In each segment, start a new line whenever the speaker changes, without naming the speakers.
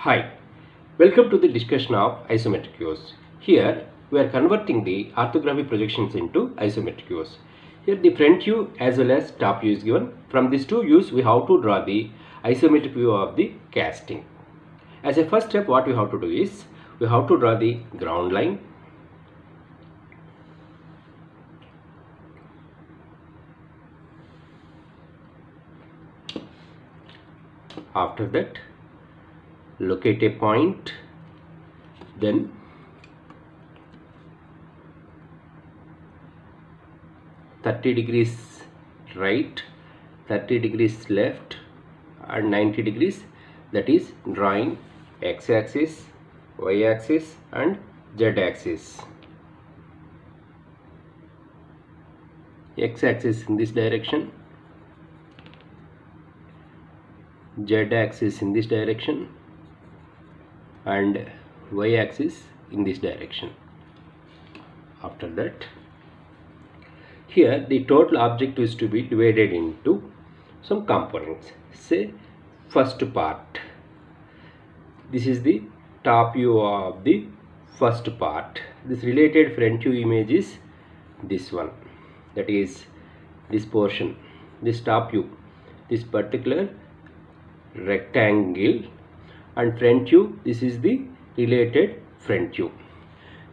Hi, welcome to the discussion of isometric views. Here we are converting the orthographic projections into isometric views. Here the front view as well as top view is given. From these two views we have to draw the isometric view of the casting. As a first step what we have to do is we have to draw the ground line after that locate a point then Thirty degrees right, thirty degrees left, and ninety degrees. That is drawing x-axis, y-axis, and z-axis. X-axis in this direction, z-axis in this direction and y-axis in this direction. After that here the total object is to be divided into some components. Say first part. This is the top view of the first part. This related front view image is this one. That is this portion this top view. This particular rectangle and front view this is the related front view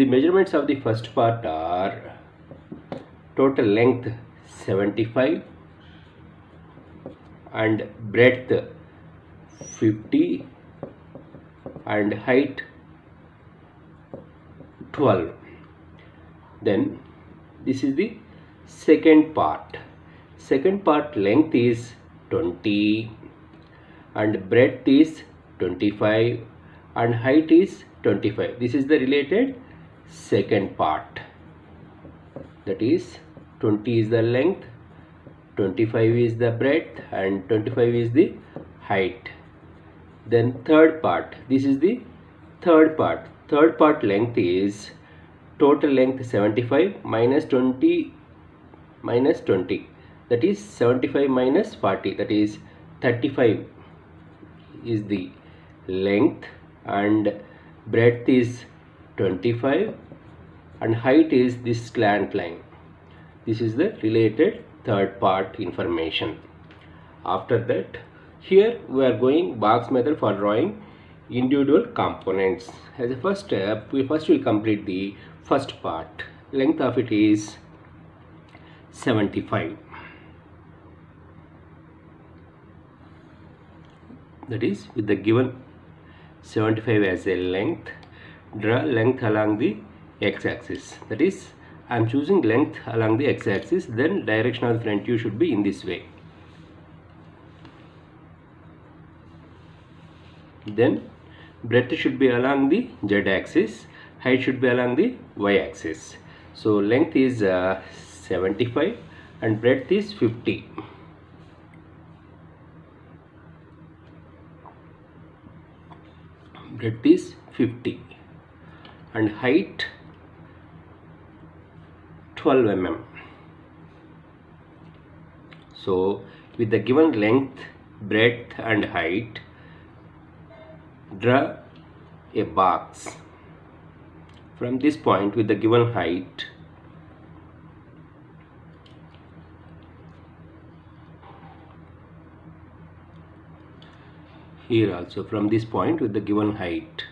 the measurements of the first part are total length 75 and breadth 50 and height 12 then this is the second part. Second part length is 20 and breadth is 25 and height is 25 this is the related second part. That is 20 is the length 25 is the breadth and 25 is the height. Then third part. This is the third part. Third part length is total length 75 minus 20 minus 20 that is 75 minus 40 that is 35 is the length and breadth is 25 and height is this slant line. This is the related third part information. After that here we are going box method for drawing individual components. As a first step we first will complete the first part. Length of it is 75 that is with the given 75 as a length. Draw length along the x-axis. That is I am choosing length along the x-axis then direction of the front view should be in this way. Then breadth should be along the z-axis height should be along the y-axis. So length is uh, 75 and breadth is 50 breadth is 50 and height 12 mm so with the given length breadth and height draw a box. From this point with the given height here also from this point with the given height.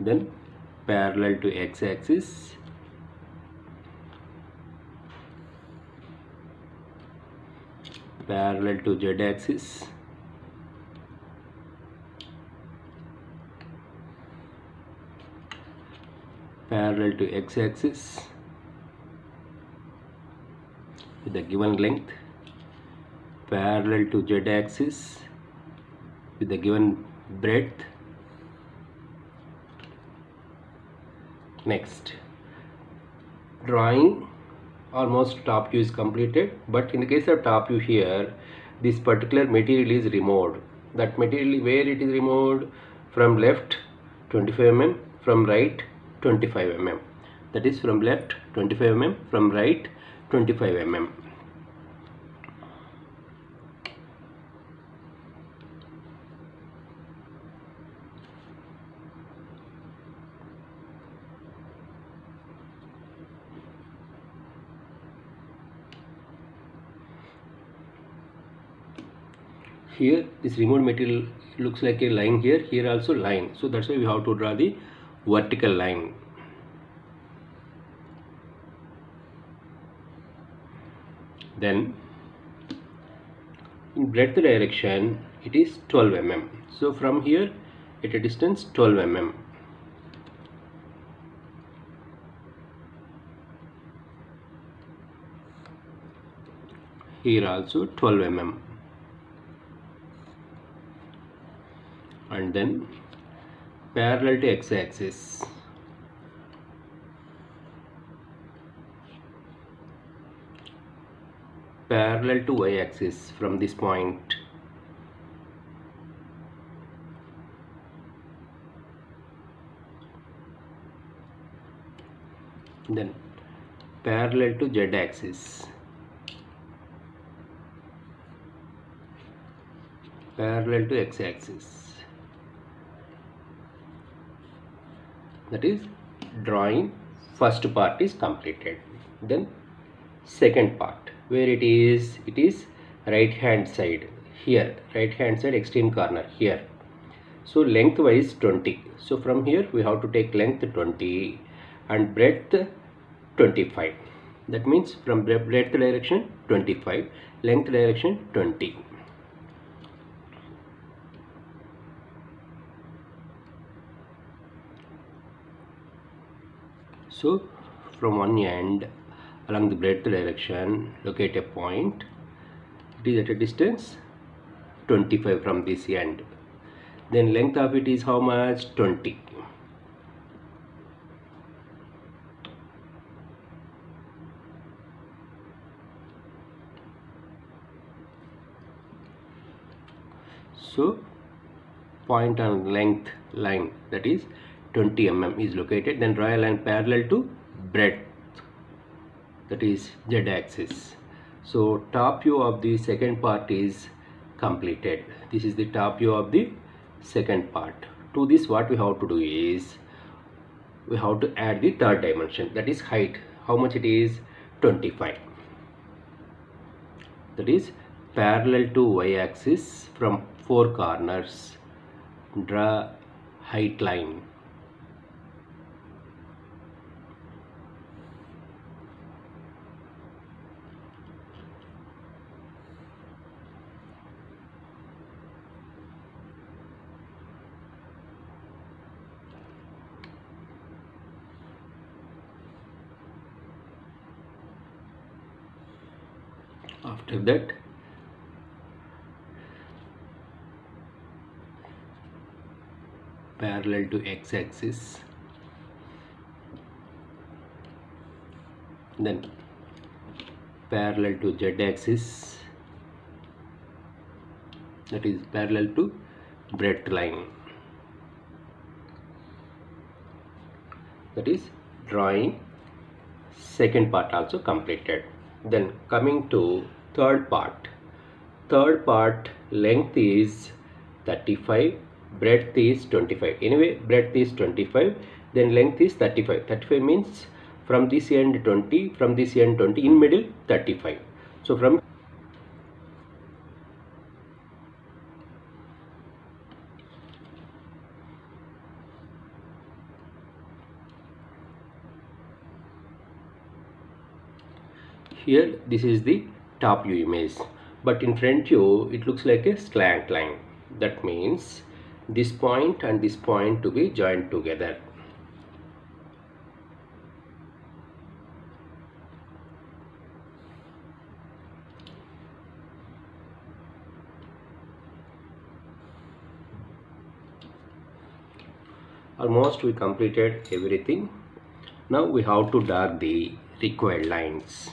Then parallel to x-axis parallel to z-axis parallel to x-axis with the given length parallel to z-axis with the given breadth. Next. Drawing almost top view is completed but in the case of top view here this particular material is removed. That material where it is removed? From left 25 mm from right 25 mm. That is from left 25 mm from right 25 mm here this removed material looks like a line here here also line. So that's why we have to draw the vertical line. Then in breadth direction it is 12 mm. So from here at a distance 12 mm. Here also 12 mm and then parallel to x-axis parallel to y-axis from this point. Then parallel to z-axis parallel to x-axis that is drawing first part is completed. Then second part where it is it is right hand side here right hand side extreme corner here. So lengthwise 20 so from here we have to take length 20 and breadth 25 that means from breadth direction 25 length direction 20 so from one end along the breadth direction locate a point. It is at a distance 25 from this end. Then length of it is how much? 20 so point and length line that is 20 mm is located then draw a line parallel to breadth that is z axis. So top view of the second part is completed. This is the top view of the second part. To this what we have to do is we have to add the third dimension that is height. How much it is? 25 that is parallel to y-axis from four corners. Draw height line after that parallel to x-axis then parallel to z-axis that is parallel to breadth line that is drawing second part also completed. Then coming to third part. Third part length is 35 breadth is 25 anyway breadth is 25 then length is 35 35 means from this end 20 from this end 20 in middle 35 so from here this is the top view image. But in front view it looks like a slant line. That means this point and this point to be joined together. Almost we completed everything. Now we have to dark the required lines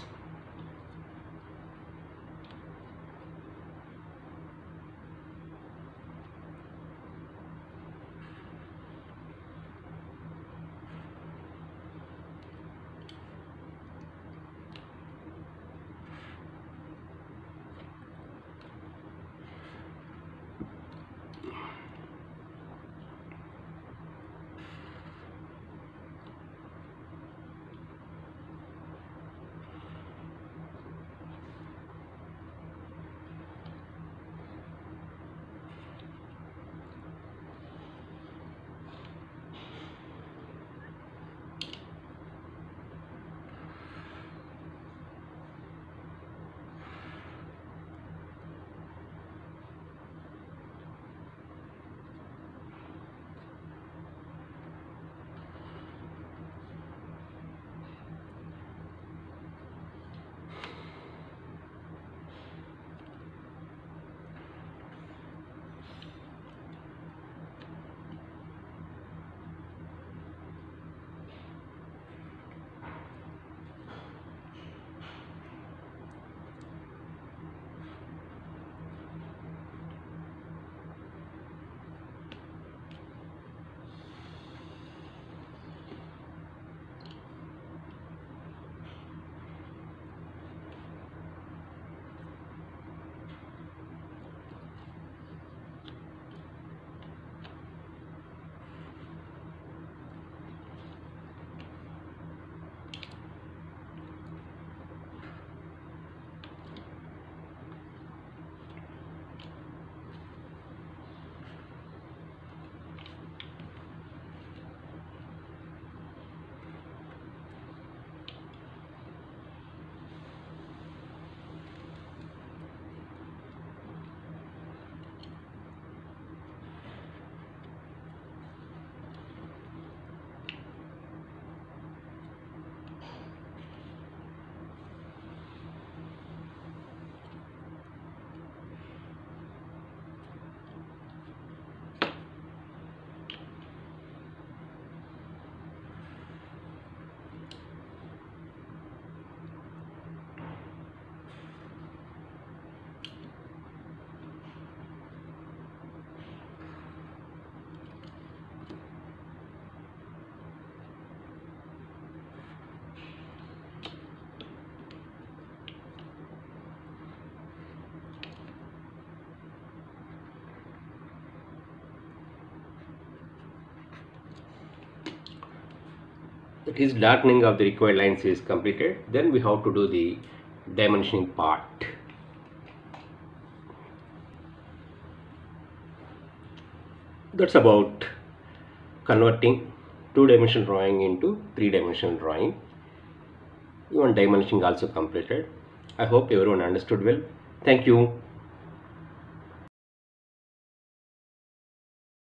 that is darkening of the required lines is completed then we have to do the dimensioning part. That's about converting two-dimensional drawing into three-dimensional drawing. Even dimensioning also completed. I hope everyone understood well. Thank you